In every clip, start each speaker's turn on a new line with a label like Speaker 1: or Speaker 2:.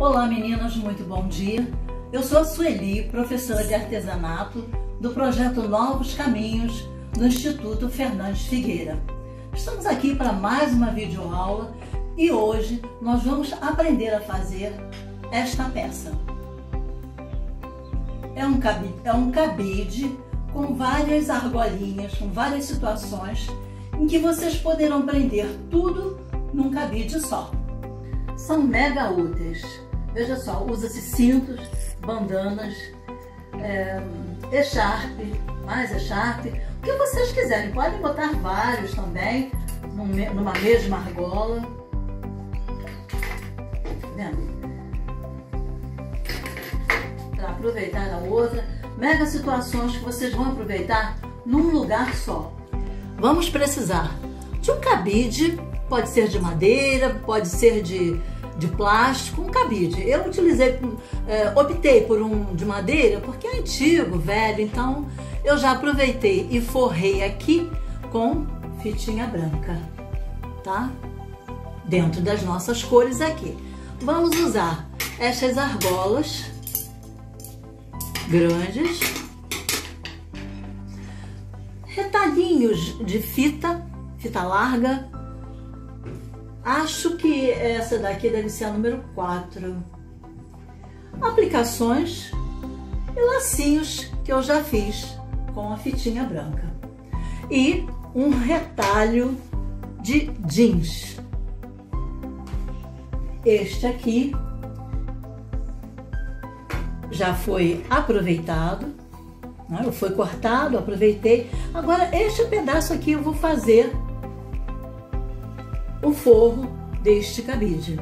Speaker 1: Olá meninas, muito bom dia. Eu sou a Sueli, professora de artesanato do projeto Novos Caminhos do Instituto Fernandes Figueira. Estamos aqui para mais uma videoaula e hoje nós vamos aprender a fazer esta peça. É um cabide, é um cabide com várias argolinhas, com várias situações em que vocês poderão prender tudo num cabide só. São mega úteis. Veja só, usa-se cintos, bandanas, é, echarpe, mais echarpe, o que vocês quiserem. Podem botar vários também, numa mesma argola. Tá vendo? Para aproveitar a outra. Mega situações que vocês vão aproveitar num lugar só. Vamos precisar de um cabide, pode ser de madeira, pode ser de de plástico, um cabide. Eu utilizei, é, optei por um de madeira porque é antigo, velho, então eu já aproveitei e forrei aqui com fitinha branca, tá? Dentro das nossas cores aqui. Vamos usar estas argolas grandes, retalhinhos de fita, fita larga, Acho que essa daqui deve ser a número 4. Aplicações e lacinhos que eu já fiz com a fitinha branca. E um retalho de jeans. Este aqui já foi aproveitado, né? foi cortado, aproveitei. Agora este pedaço aqui eu vou fazer o forro deste cabide.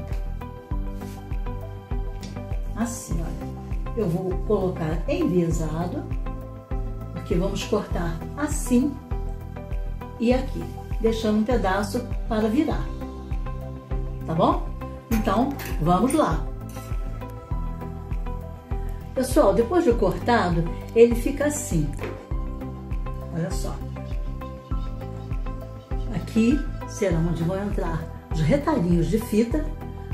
Speaker 1: Assim, olha. Eu vou colocar enviesado, porque vamos cortar assim e aqui, deixando um pedaço para virar. Tá bom? Então, vamos lá. Pessoal, depois de cortado, ele fica assim. Olha só. Aqui será onde vão entrar os retalhinhos de fita.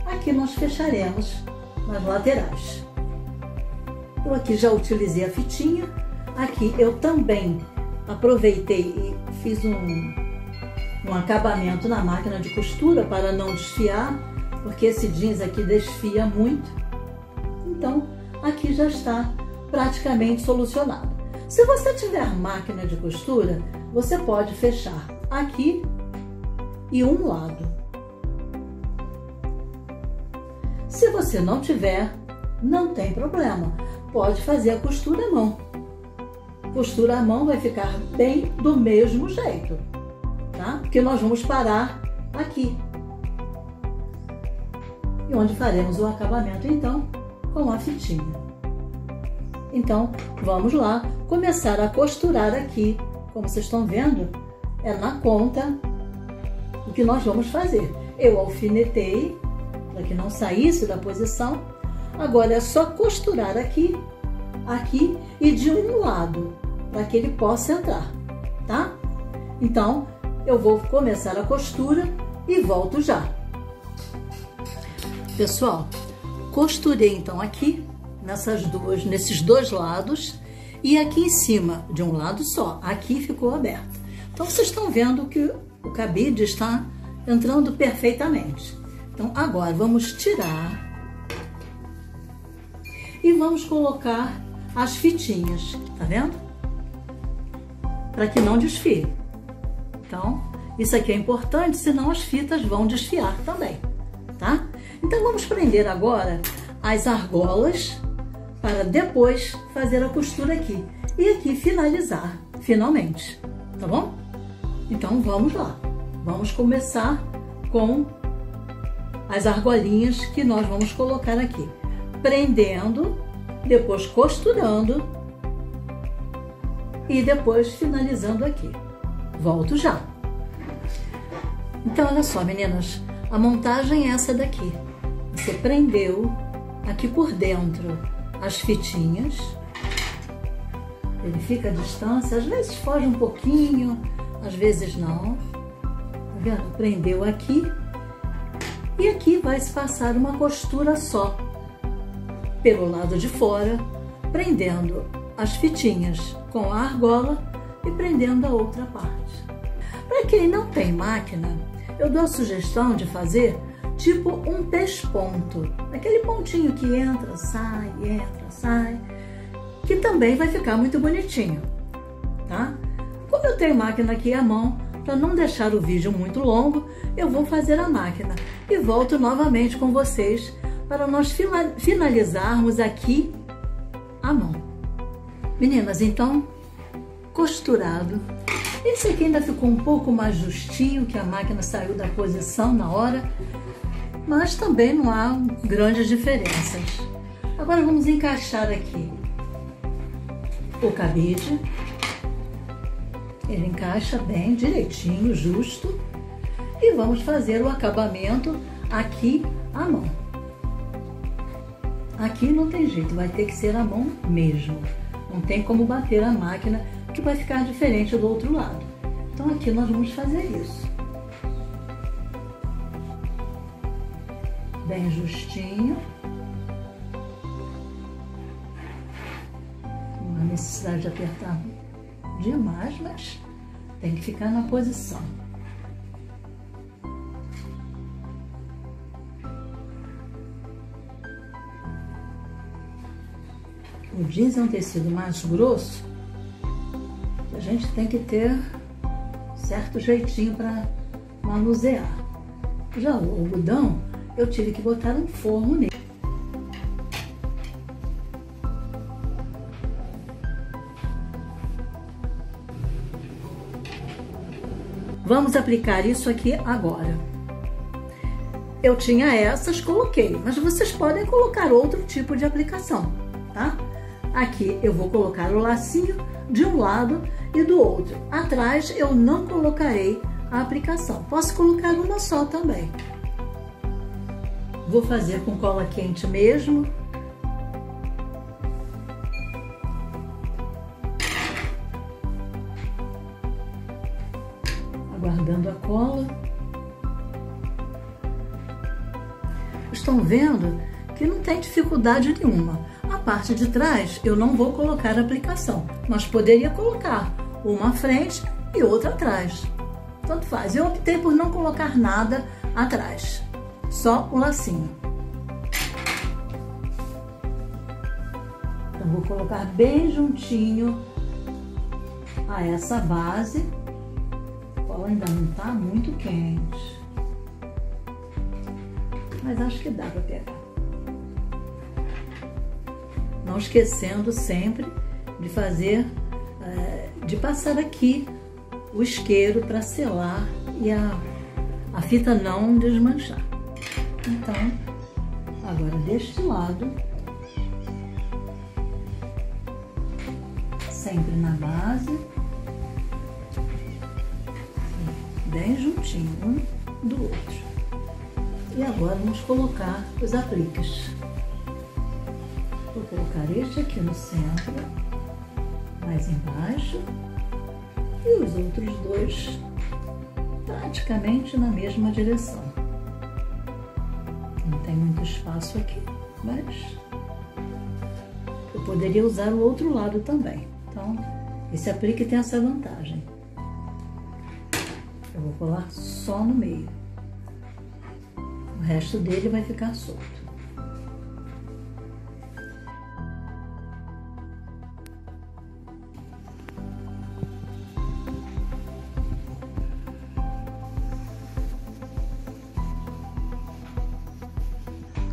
Speaker 1: Aqui nós fecharemos nas laterais. Eu aqui já utilizei a fitinha. Aqui eu também aproveitei e fiz um, um acabamento na máquina de costura para não desfiar, porque esse jeans aqui desfia muito. Então, aqui já está praticamente solucionado. Se você tiver máquina de costura, você pode fechar aqui e um lado. Se você não tiver, não tem problema, pode fazer a costura à mão. Costura à mão vai ficar bem do mesmo jeito, tá? Porque nós vamos parar aqui. E onde faremos o acabamento então com a fitinha. Então, vamos lá começar a costurar aqui. Como vocês estão vendo, é na conta que nós vamos fazer. Eu alfinetei para que não saísse da posição. Agora é só costurar aqui, aqui e de um lado para que ele possa entrar, tá? Então, eu vou começar a costura e volto já. Pessoal, costurei então aqui nessas duas, nesses dois lados e aqui em cima de um lado só. Aqui ficou aberto. Então vocês estão vendo que o cabide está entrando perfeitamente. Então, agora vamos tirar e vamos colocar as fitinhas, tá vendo? Para que não desfie. Então, isso aqui é importante, senão as fitas vão desfiar também, tá? Então, vamos prender agora as argolas para depois fazer a costura aqui. E aqui finalizar, finalmente, tá bom? Então vamos lá. Vamos começar com as argolinhas que nós vamos colocar aqui. Prendendo, depois costurando e depois finalizando aqui. Volto já. Então, olha só, meninas, a montagem é essa daqui. Você prendeu aqui por dentro as fitinhas. Ele fica à distância, às vezes foge um pouquinho, às vezes não. Tá vendo? Prendeu aqui. E aqui vai se passar uma costura só. pelo lado de fora, prendendo as fitinhas com a argola e prendendo a outra parte. Para quem não tem máquina, eu dou a sugestão de fazer tipo um pesponto, aquele pontinho que entra, sai, entra, sai, que também vai ficar muito bonitinho, tá? Eu tenho máquina aqui à mão, para não deixar o vídeo muito longo, eu vou fazer a máquina e volto novamente com vocês para nós finalizarmos aqui a mão. Meninas, então, costurado. Esse aqui ainda ficou um pouco mais justinho, que a máquina saiu da posição na hora, mas também não há grandes diferenças. Agora vamos encaixar aqui o cabide. Ele encaixa bem, direitinho, justo. E vamos fazer o acabamento aqui à mão. Aqui não tem jeito, vai ter que ser a mão mesmo. Não tem como bater a máquina, que vai ficar diferente do outro lado. Então aqui nós vamos fazer isso. Bem justinho. Não há necessidade de apertar demais, mas tem que ficar na posição. O jeans é um tecido mais grosso, a gente tem que ter certo jeitinho para manusear. Já o algodão, eu tive que botar um forro nele. Vamos aplicar isso aqui agora. Eu tinha essas, coloquei, mas vocês podem colocar outro tipo de aplicação, tá? Aqui eu vou colocar o lacinho de um lado e do outro. Atrás eu não colocarei a aplicação. Posso colocar uma só também. Vou fazer com cola quente mesmo. Aguardando a cola. Estão vendo que não tem dificuldade nenhuma. A parte de trás eu não vou colocar aplicação, mas poderia colocar uma à frente e outra atrás. Tanto faz. Eu optei por não colocar nada atrás, só o lacinho. Então vou colocar bem juntinho a essa base. Ainda não está muito quente, mas acho que dá para pegar. Não esquecendo sempre de fazer, eh, de passar aqui o isqueiro para selar e a, a fita não desmanchar. Então, agora deste lado, sempre na base, bem juntinho um do outro. E agora vamos colocar os apliques. Vou colocar este aqui no centro, mais embaixo, e os outros dois praticamente na mesma direção. Não tem muito espaço aqui, mas eu poderia usar o outro lado também. Então, esse aplique tem essa vantagem. Vou colar só no meio. O resto dele vai ficar solto.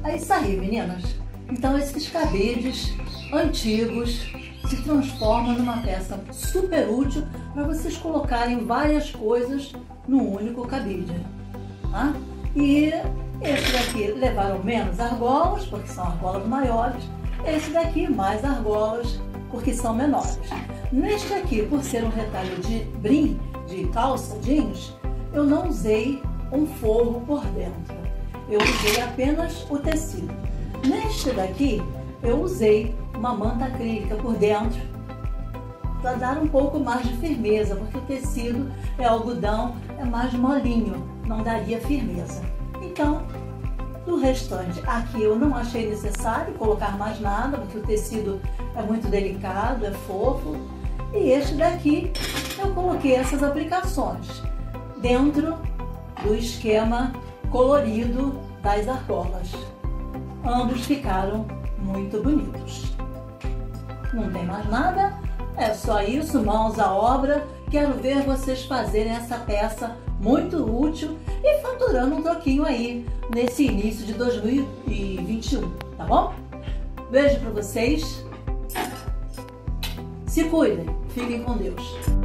Speaker 1: É isso aí, meninas. Então esses cabides antigos se transformam numa peça super útil para vocês colocarem várias coisas num único cabide. Tá? E esse daqui levaram menos argolas, porque são argolas maiores. Esse daqui mais argolas, porque são menores. Neste aqui, por ser um retalho de brim, de calça jeans, eu não usei um forro por dentro eu usei apenas o tecido. Neste daqui, eu usei uma manta acrílica por dentro para dar um pouco mais de firmeza, porque o tecido é algodão, é mais molinho, não daria firmeza. Então, do restante. Aqui eu não achei necessário colocar mais nada, porque o tecido é muito delicado, é fofo. E este daqui eu coloquei essas aplicações dentro do esquema colorido das argolas. Ambos ficaram muito bonitos. Não tem mais nada, é só isso, mãos à obra. Quero ver vocês fazerem essa peça muito útil e faturando um troquinho aí nesse início de 2021, tá bom? Beijo para vocês. Se cuidem, fiquem com Deus.